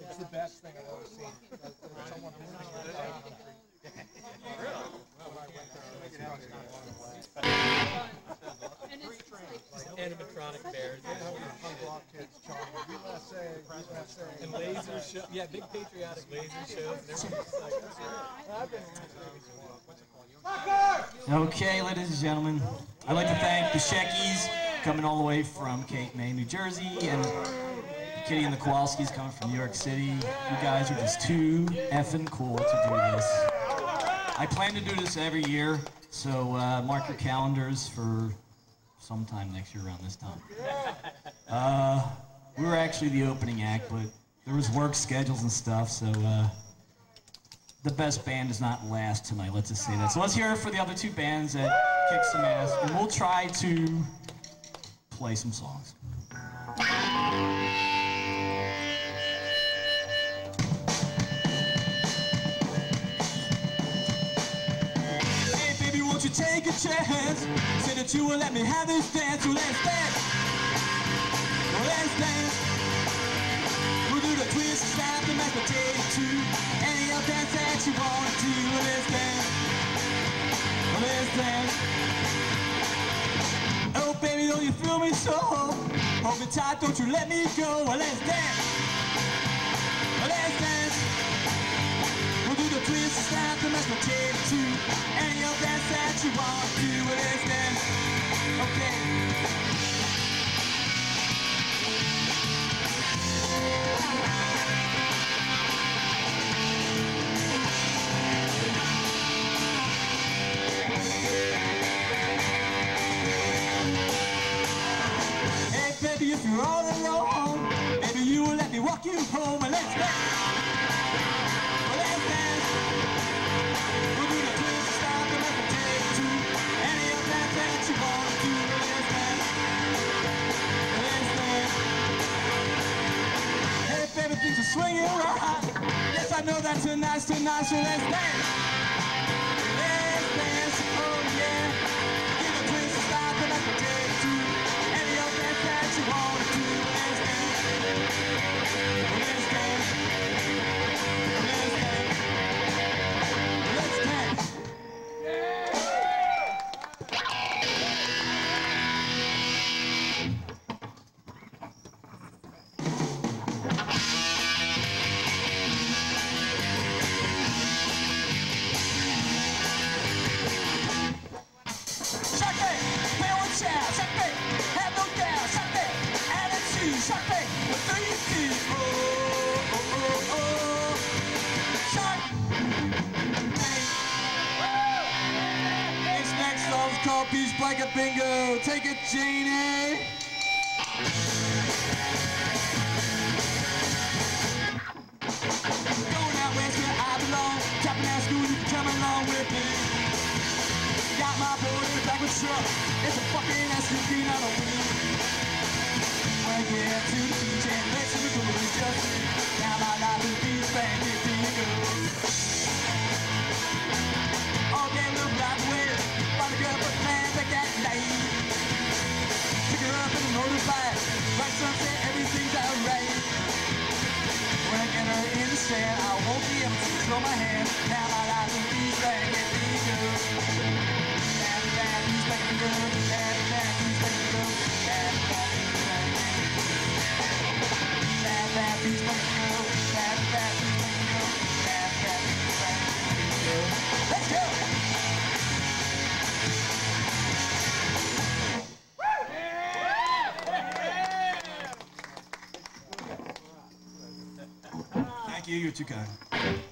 It's the best thing I've ever seen. There's Someone who's Animatronic bears. block kids charming. USA, USA. And laser show. Yeah, big patriotic laser shows. And everybody's like, Okay, ladies and gentlemen, I'd like to thank the Sheckies coming all the way from Cape May, New Jersey, and Kitty and the Kowalskis coming from New York City. You guys are just too effing cool to do this. I plan to do this every year, so uh, mark your calendars for sometime next year around this time. Uh, we were actually the opening act, but there was work schedules and stuff, so uh, the best band does not last tonight. Let's just say that. So let's hear for the other two bands that kick some ass, and we'll try to play some songs. You take a chance? Say that you will let me have this dance. So let's dance. Well, let's dance. We'll do the twist, snap, and a take two. Any of dance that you want to do. Well, let's dance. Well, let's dance. Oh baby, don't you feel me so? Hold me tight, don't you let me go. Well, let's dance. Twist, snap, and make a take two. Any of dance that you want to. Well, let's dance. Okay. Hey baby, if you're all alone, maybe you will let me walk you home and let's dance. Are swinging right. Yes, I know that tonight's tonight, so let's dance. Beach Blanket Bingo. Take it, Janie. Going out west where I belong, tapping out school, you can come along with me. Got my boy back with truck. It's a fucking SUV, not a wheel. I get to the beach and the blues, just everything's alright. When I get her in the I won't be able to control my hand. Now my life is beach bang, it bingo. Let's Thank you,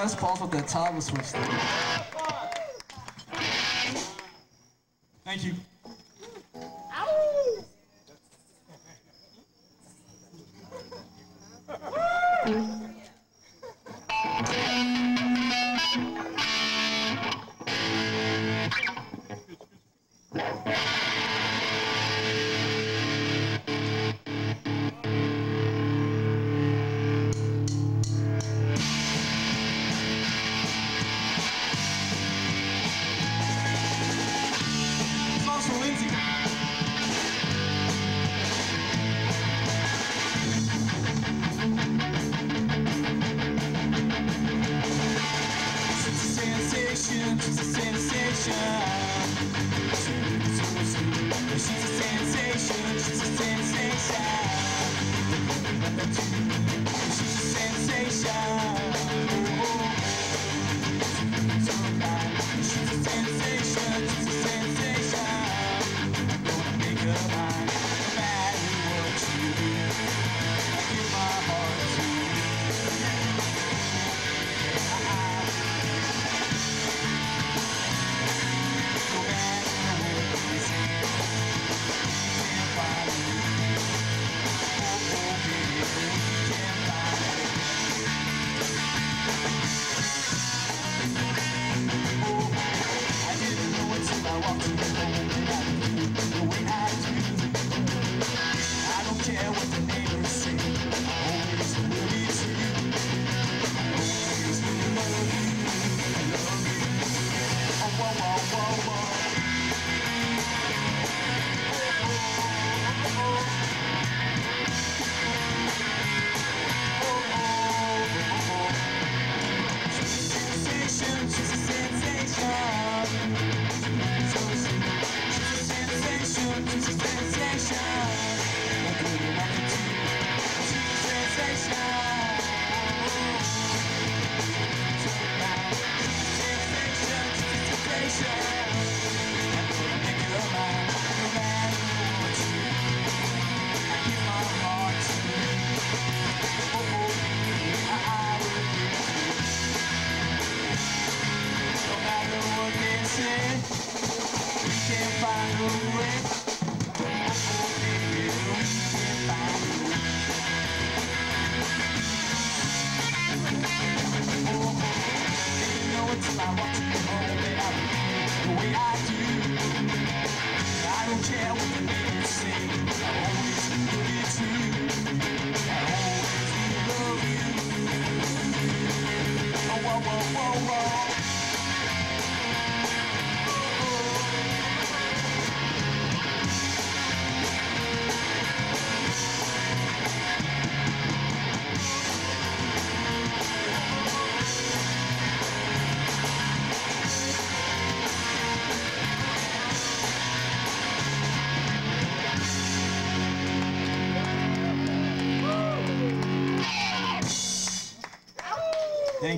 Les Pauls with the toggle switch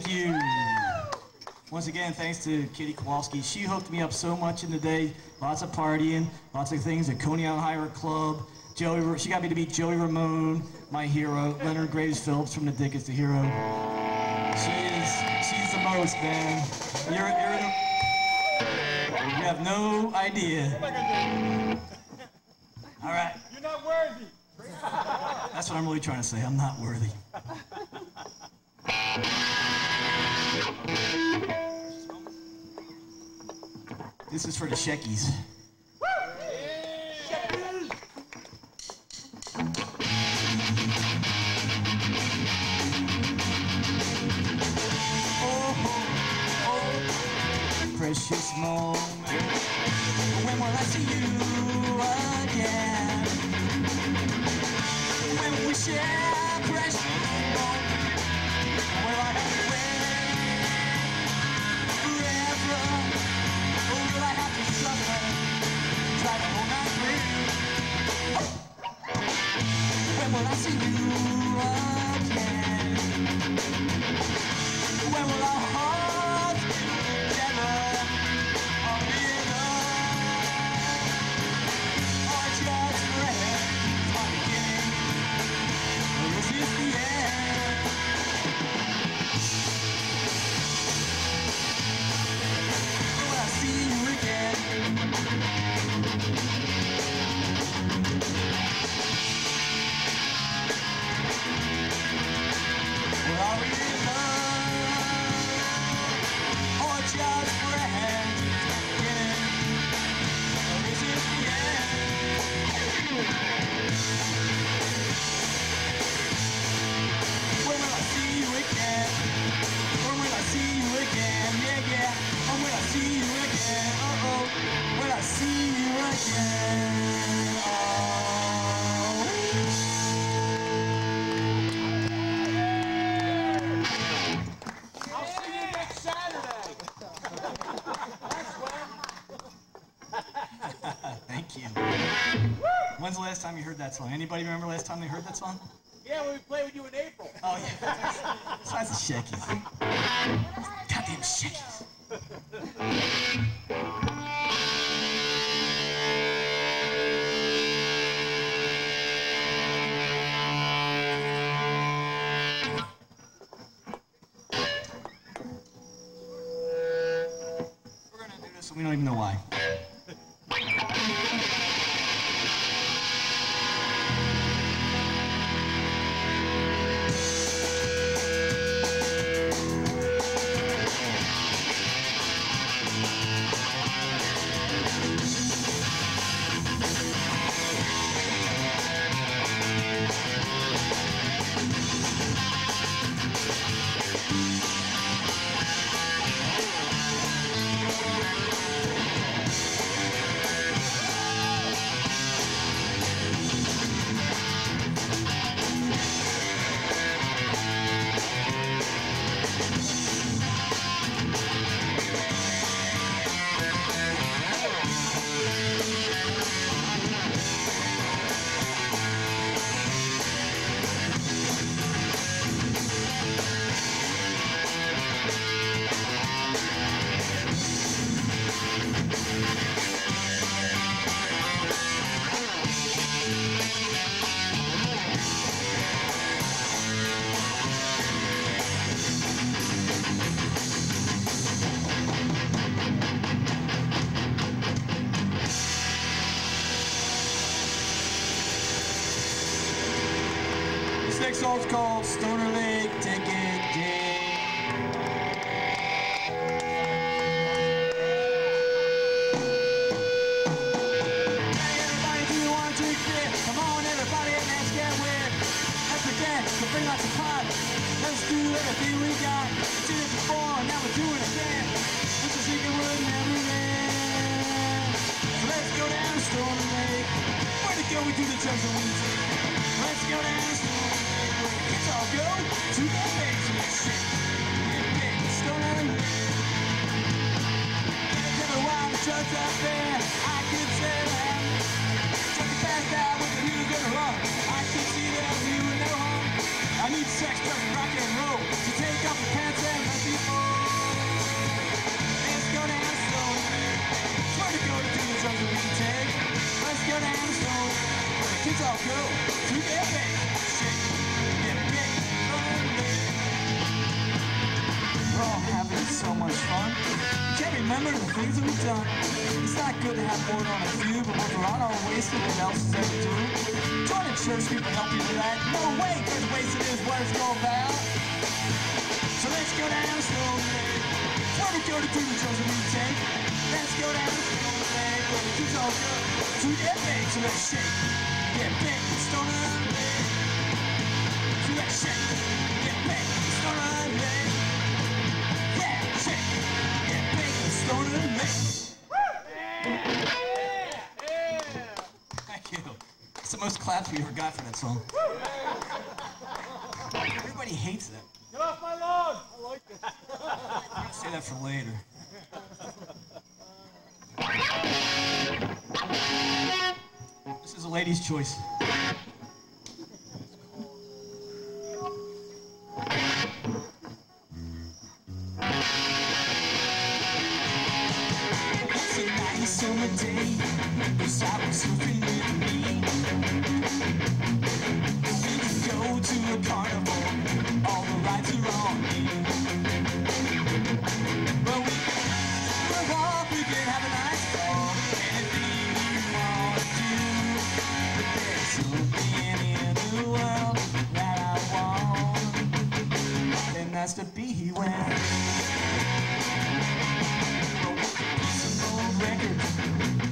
Thank you. Once again, thanks to Kitty Kowalski. She hooked me up so much in the day. Lots of partying, lots of things at Coney Island High Road Club. Joey, she got me to meet Joey Ramone, my hero. Leonard Graves Phillips from The Dickies the hero. She is, she's the most, man. You're, you're in a, you have no idea. All right. You're not worthy. That's what I'm really trying to say. I'm not worthy. This is for the oh, precious moment. When will I see you song? Anybody remember last time they heard that song? Yeah, when we play with you in April. Oh yeah. Besides the Sheckies. Goddamn Sheckies. We're gonna do this and we don't even know why. Next song's called Stoner Lake Ticket Day. Hey, everybody, do you want to get? Come on, everybody, let's get wet. Let's forget to bring lots of pot. Let's do everything we got. We did it before, now we're doing it again. It's a secret would never end. Let's go down to Stoner Lake. Where to go? We do the drugs and weeds. Let's go down go to the. Tell the there. I. Drunk passed out with the and. I can see no harm. I need sex, drugs, and rock and roll. To take off your pants things that we've done. It's not good to have more than a few, but we're a lot of wasted what else is to do. Join a church, we can help you with that. No way, because wasted is what it's all about. So let's go down slowly. Where we go to do the drugs we take. Let's go down slowly. Where kids all go to get big. So let's shake, get big, stoner most claps we ever got for that song. Everybody hates that. Get off my lawn! I like it. I'll say that for later. This is a lady's choice.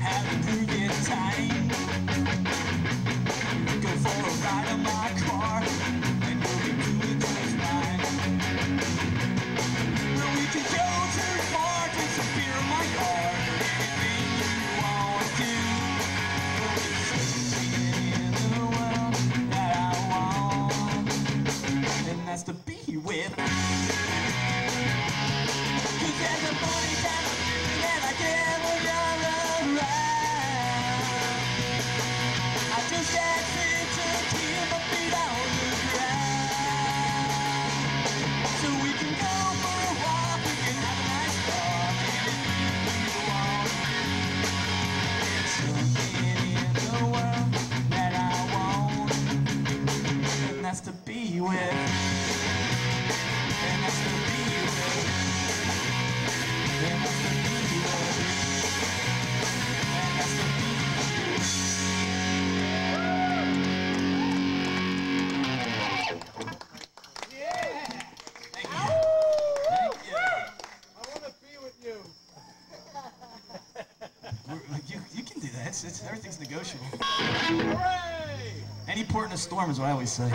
Have a in time. It's, it's, everything's negotiable. Hooray! Any port in a storm is what I always say.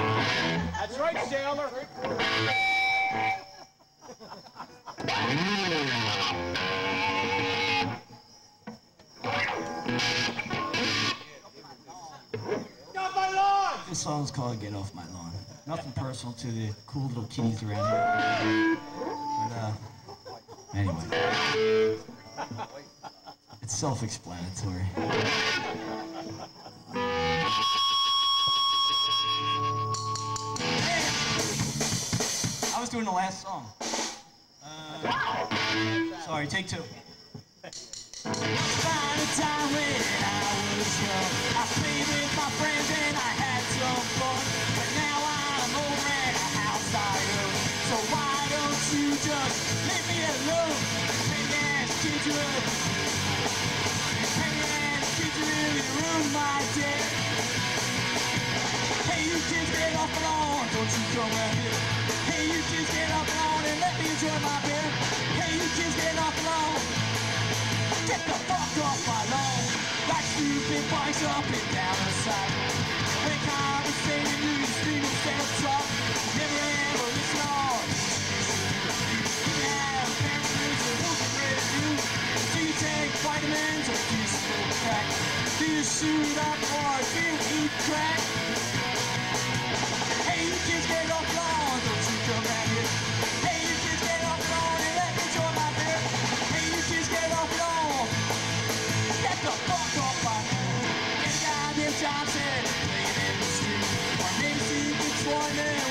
That's right, sailor. Got my lawn! This song's called Get Off My Lawn. Nothing personal to the cool little kitties around here. But, uh, anyway. It's self-explanatory. Hey, man, kid you really ruined my day. Hey, you kids get off the lawn, don't you come around here. Hey, you kids get off the lawn and let me enjoy my beer. Hey, you kids get the. Fuck off my lawn. Like stupid up and down the. Never ever. Do you take vitamins or crack? Do you shoot up or do you eat crack? Playing in the street. My name's Steve Fitzroy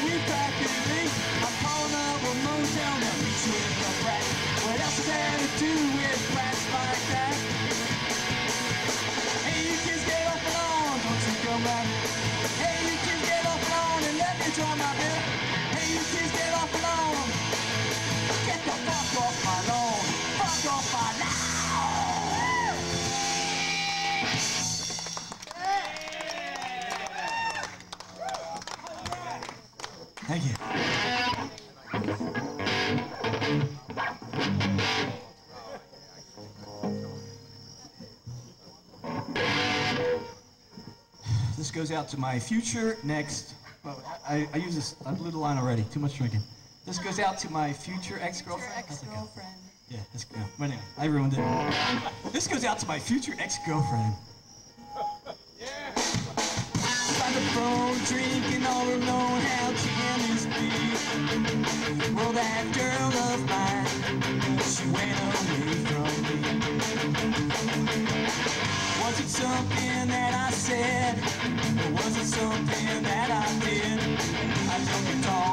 Thank you. This goes out to my future next. Well, I, I use this. I blew the line already. Too much drinking. This goes out to my future ex-girlfriend. How's that go? Ex-girlfriend. Yeah, that's no, but anyway, I ruined it. This goes out to my future ex-girlfriend. By the phone, drinking all alone, how this? Well, that girl of mine, she went away from me. Was it something that I said, or was it something that I did? I don't recall,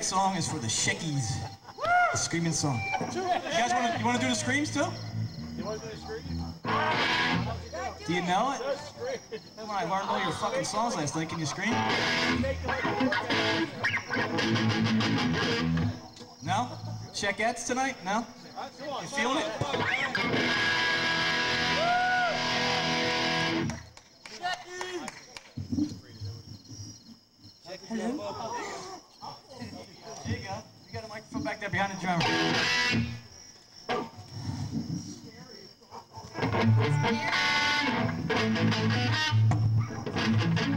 next song is for the Sheckies. The screaming song. You guys want to you want to do the screams too? You want to do the screaming? Do you know it? Just scream. When I learned all your fucking songs last night, can you scream? No? Check Checkettes tonight? No? You feeling it? There you go. You got a microphone back there behind the drummer.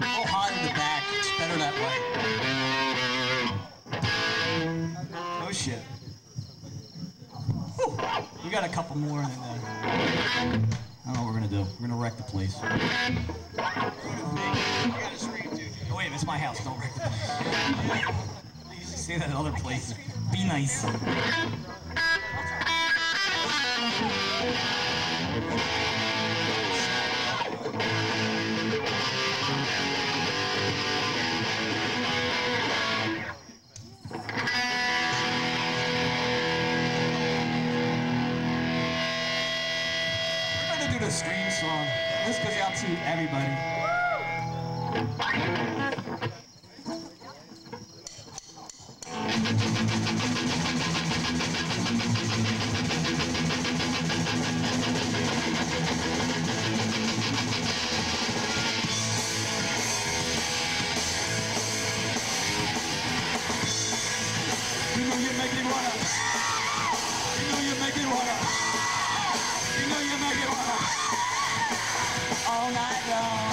Oh, hot in the back. It's better that way. Oh shit. Whew. We got a couple more and then uh, I don't know what we're gonna do. We're gonna wreck the place. You gotta scream, dude. Oh, wait, it's my house. Don't wreck the place. Say that at other places. Be nice. We're gonna do the song. This goes out to everybody. All night long.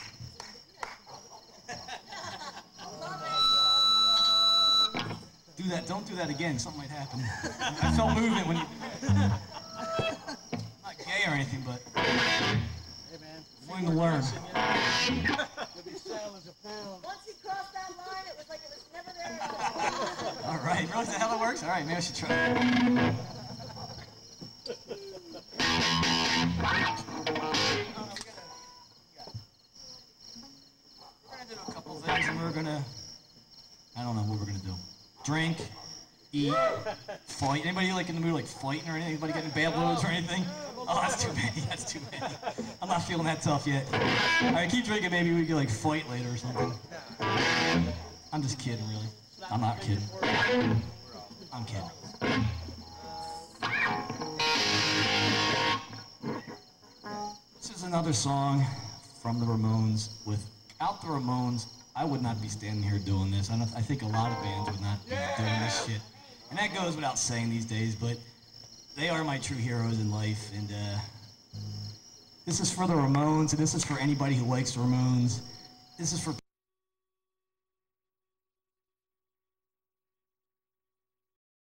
that. Don't do that again. Something might happen. I felt movement when you. Not gay or anything, but wanting to learn. Once you crossed that line, it was like it was never there all. All right. Really? Is that how it works? All right. Maybe I should try. We're gonna do a couple things, and we're gonna. I don't know what we're gonna do. Drink, eat, fight. Anybody like in the mood like fighting or anything? Anybody getting bad loads or anything? Oh, that's too many. That's too many. I'm not feeling that tough yet. All right, keep drinking. Maybe we can like fight later or something. I'm just kidding, really. I'm not kidding. I'm kidding. This is another song from the Ramones. Without the Ramones, I would not be standing here doing this. I, I think a lot of bands would not be doing this shit. And that goes without saying these days, but they are my true heroes in life. And uh, this is for the Ramones, and this is for anybody who likes the Ramones. This is for